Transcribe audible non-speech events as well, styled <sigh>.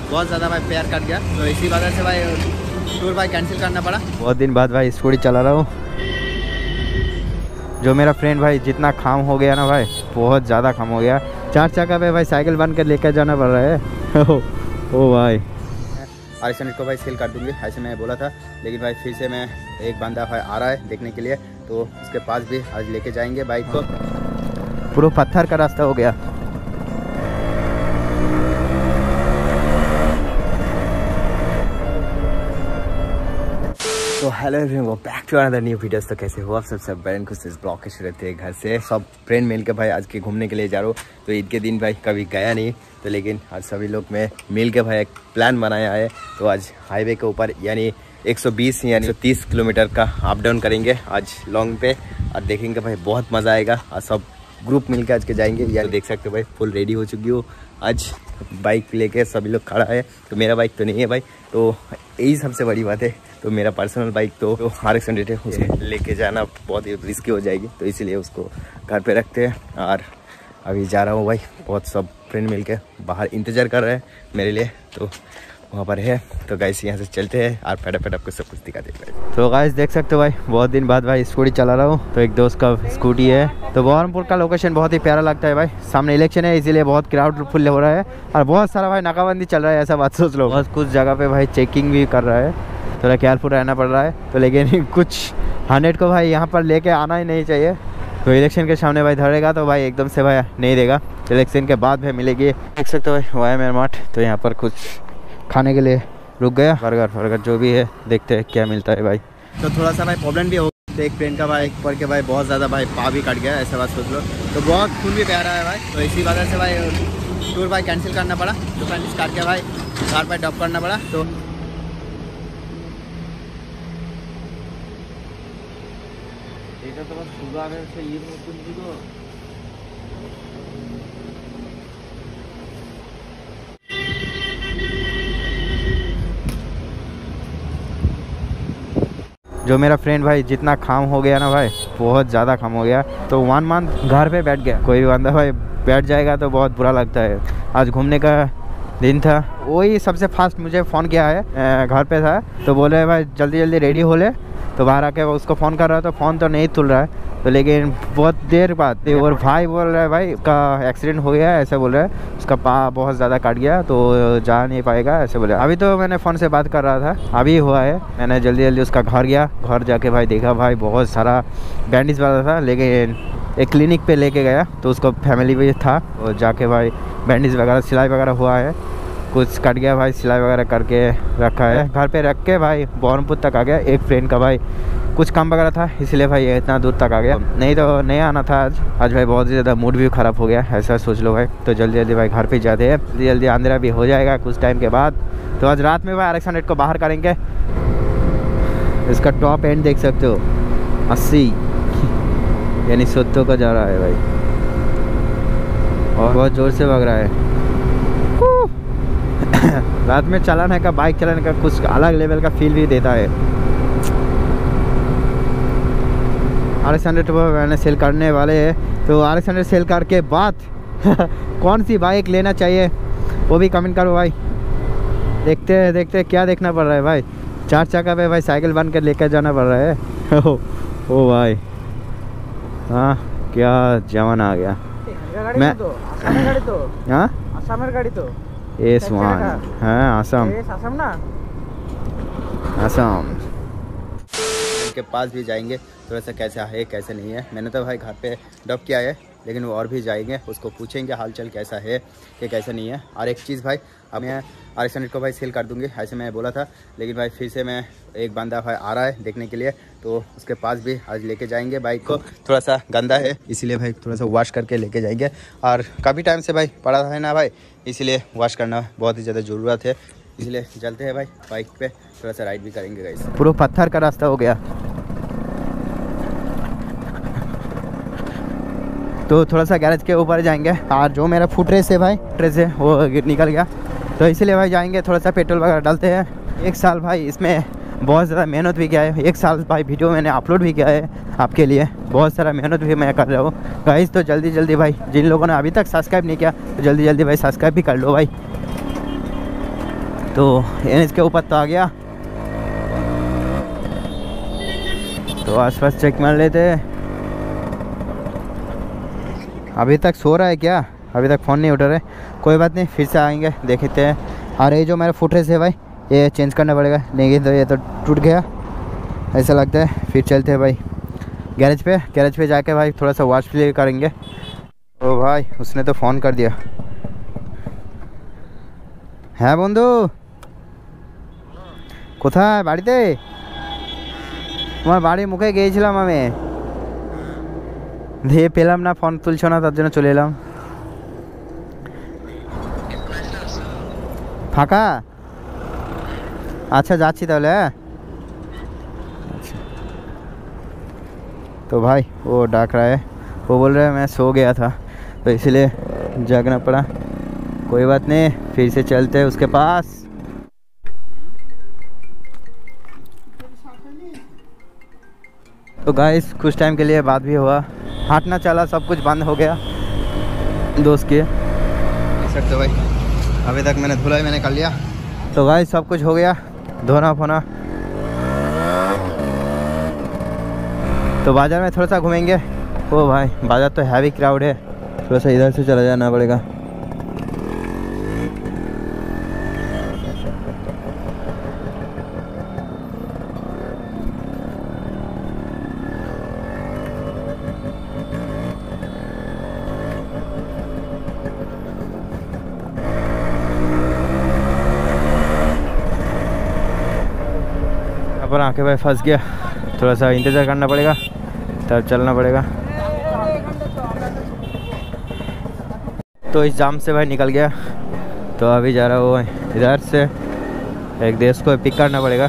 बहुत ज़्यादा भाई प्यार कट गया। तो इसी वजह से भाई टूर भाई कैंसिल करना पड़ा। बहुत दिन बाद भाई स्कूटी चला रहा हूँ। जो मेरा फ्रेंड भाई जितना खाम हो गया ना भाई बहुत ज़्यादा खाम हो गया। चार चक्का पे भाई साइकिल बन कर लेकर जाना पड़ रहा है। ओ, <laughs> ओ भाई आर को भाई सेल कर दूँगी ऐसे मैं बोला था। लेकिन भाई फिर से मैं एक बंदा भाई आ रहा है देखने के लिए। तो उसके पास भी आज लेके जाएँगे बाइक को। पूरा पत्थर का रास्ता हो गया। तो हेलो एवरीवन वो back to another new videos तो कैसे हो आप सब? सब बैन खुश इस ब्लॉग के शुरू थे घर से। सब फ्रेंड मिल के भाई आज के घूमने के लिए जा रहा हूँ। तो ईद के दिन भाई कभी गया नहीं। तो लेकिन आज सभी लोग में मिल के भाई एक प्लान बनाया है। तो आज हाईवे के ऊपर यानी 120 यानी 130 किलोमीटर का अप डाउन करेंगे आज लॉन्ग पे। और देखेंगे भाई बहुत मज़ा आएगा। और सब ग्रुप मिल के आज के जाएँगे। यार देख सकते हो भाई फुल रेडी हो चुकी हो। आज बाइक लेके सभी लोग खड़ा है। तो मेरा बाइक तो नहीं है भाई। तो यही सबसे बड़ी बात है। तो मेरा पर्सनल बाइक तो आर एक्स हंड्रेड है उसे लेके जाना बहुत ही रिस्की हो जाएगी। तो इसीलिए उसको घर पे रखते हैं और अभी जा रहा हूँ भाई। बहुत सब फ्रेंड मिल के बाहर इंतज़ार कर रहे हैं मेरे लिए। तो वहाँ पर है। तो गाइस यहाँ से चलते हैं और फटाफट आपको सब कुछ दिखा देते हैं। तो गाइस देख सकते हो भाई बहुत दिन बाद भाई स्कूटी चला रहा हूँ। तो एक दोस्त का स्कूटी है। तो बहरमपुर का लोकेशन बहुत ही प्यारा लगता है भाई। सामने इलेक्शन है इसीलिए बहुत क्राउड फुल हो रहा है। और बहुत सारा भाई नाकाबंदी चल रहा है ऐसा बात सोच लो। बहुत कुछ जगह पे भाई चेकिंग भी कर रहा है। थोड़ा केयरफुल रहना पड़ रहा है। तो लेकिन <laughs> कुछ हंड्रेड को भाई यहाँ पर लेके आना ही नहीं चाहिए। तो इलेक्शन के सामने भाई धरेगा तो भाई एकदम से भाई नहीं देगा। इलेक्शन के बाद भाई मिलेगी। देख सकते हो भाई वाई मेरा मार्ट तो यहाँ पर कुछ खाने के लिए रुक गया। बर्गर फर्गर जो भी है, देखते हैं क्या मिलता है भाई। तो थोड़ा सा भाई प्रॉब्लम भी हो तो एक फ्रेंड का भाई पढ़ के भाई बहुत ज़्यादा भाई पा भी कट गया, ऐसा बात सोच लो। तो बहुत खून भी प्यारा है भाई। तो इसी वजह से भाई टूर भाई कैंसिल करना पड़ा। तो कैंसिल करके भाई। घर पर ड्रॉप करना पड़ा। तो এটা তোমার সুগারের সেই ইয়ের মতন ছিল जो मेरा फ्रेंड भाई जितना खाम हो गया ना भाई बहुत ज़्यादा खाम हो गया तो वन मंथ घर पे बैठ गया कोई भी बंदा भाई बैठ जाएगा तो बहुत बुरा लगता है आज घूमने का दिन था वही सबसे फास्ट मुझे फ़ोन किया है घर पे था तो बोले भाई जल्दी जल्दी रेडी हो ले तो बाहर आके उसको फ़ोन कर रहा है तो फ़ोन तो नहीं तुल रहा है। तो लेकिन बहुत देर बाद और भाई बोल रहा है, भाई, उसका एक्सीडेंट हो गया ऐसे बोल रहा है। उसका पा बहुत ज़्यादा काट गया तो जा नहीं पाएगा, ऐसे बोले अभी तो मैंने फ़ोन से बात कर रहा था, अभी हुआ है। मैंने जल्दी जल्दी उसका घर गया, घर जाके भाई देखा, भाई बहुत सारा बैंडेज वाला था, लेकिन एक क्लिनिक पे लेके गया तो उसको फैमिली भी था, और जाके भाई बैंडेज वगैरह, सिलाई वगैरह हुआ है। कुछ कट गया भाई, सिलाई वगैरह करके रखा है। घर पे रख के भाई बहरमपुर तक आ गया एक फ्रेंड का भाई। कुछ काम वगैरह था, इसलिए भाई इतना दूर तक आ गया। नहीं तो नहीं आना था आज। आज भाई बहुत ही ज़्यादा मूड भी ख़राब हो गया, ऐसा सोच लो भाई। तो जल्दी जल्दी भाई घर पे जाते हैं। जल्दी जल्दी अंधेरा भी हो जाएगा कुछ टाइम के बाद। तो आज रात में भाई आर एक्स को बाहर करेंगे। इसका टॉप एंड देख सकते हो। अस्सी। यानी सत्तर का जा रहा है भाई। और बहुत ज़ोर से भाग रहा है। रात में चलाने का बाइक चलाने का कुछ अलग लेवल का फील भी देता है। आर एस हंड्रेड मैंने सेल करने वाले हैं। तो आर एस हंड्रेड सेल करके बाद <laughs> कौन सी बाइक लेना चाहिए वो भी कमेंट करो भाई। देखते हैं देखते हैं क्या देखना पड़ रहा है भाई। चार चक्का पे भाई साइकिल बन कर लेकर जाना पड़ रहा है। ओ, <laughs> ओ भाई। हाँ क्या जवान आ गया। मैं तो, हाँ? গাড়ি তো एस वन हाँ आसम আসাম না आसम उनके पास भी जाएंगे थोड़ा सा कैसा है कैसा नहीं है मैंने तो भाई घर पे ड्रॉप किया है लेकिन वो और भी जाएंगे उसको पूछेंगे हालचाल कैसा है कि कैसा नहीं है और एक चीज़ भाई अब मैं आर एक्स को भाई सेल कर दूँगी, ऐसे मैं बोला था। लेकिन भाई फिर से मैं एक बंदा भाई आ रहा है देखने के लिए तो उसके पास भी आज लेके जाएँगे बाइक को। थोड़ा सा गंदा है, इसीलिए भाई थोड़ा सा वॉश करके लेके जाएँगे। और काफ़ी टाइम से भाई पड़ा है ना भाई, इसीलिए वॉश करना बहुत ही ज़्यादा ज़रूरत है। इसलिए चलते हैं भाई बाइक पे थोड़ा सा राइड भी करेंगे गाइस पूरा पत्थर का रास्ता हो गया। तो थोड़ा सा गैरेज के ऊपर जाएँगे। और जो मेरा फुट रेस है भाई रेस है वो निकल गया। तो इसलिए भाई जाएँगे, थोड़ा सा पेट्रोल वगैरह डालते हैं। एक साल भाई इसमें बहुत ज़्यादा मेहनत भी किया है। एक साल भाई वीडियो मैंने अपलोड भी किया है आपके लिए। बहुत सारा मेहनत भी मैं कर रहा हूँ। गाइस तो जल्दी जल्दी भाई, जिन लोगों ने अभी तक सब्सक्राइब नहीं किया तो जल्दी जल्दी भाई सब्सक्राइब भी कर लो भाई। तो एन के ऊपर तो आ गया। तो आसपास चेक मार लेते अभी तक सो रहा है क्या? अभी तक फ़ोन नहीं उठा रहे। कोई बात नहीं फिर से आएंगे देखते हैं और ये जो मेरा फुटरेस है भाई ये चेंज करना पड़ेगा नहीं तो ये तो टूट गया ऐसा लगता है फिर चलते हैं भाई गैरेज पे गैरेज पे जाके भाई थोड़ा सा वॉश प्ले करेंगे ओ भाई उसने तो फ़ोन कर दिया হ্যাঁ বন্ধু কোথায় বাড়িতে তোমার বাড়ির মুখে গিয়েছিলাম আমি দিয়ে পেলাম না ফোন তুলছো না তার জন্য চলে এলাম ফাঁকা अच्छा যাচ্ছি তাহলে হ্যাঁ अच्छा। तो भाई वो डाक रहा है वो बोल रहा है मैं सो गया था तो इसलिए जागना पड़ा कोई बात नहीं फिर से चलते हैं उसके पास तो गाइस कुछ टाइम के लिए बात भी हुआ हटना चला सब कुछ बंद हो गया दोस्त के देख सकते हो भाई अभी तक मैंने धुला ही मैंने कर लिया। तो भाई सब कुछ हो गया। धोना फोना। तो बाज़ार में थोड़ा सा घूमेंगे। ओ भाई, बाज़ार तो हैवी क्राउड है। थोड़ा सा इधर से चला जाना पड़ेगा। पर आके भाई फंस गया। थोड़ा सा इंतज़ार करना पड़ेगा, तब चलना पड़ेगा। तो इस जाम से भाई निकल गया। तो अभी जा रहा हूँ इधर से। एक देश को पिक करना पड़ेगा।